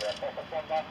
Focus one back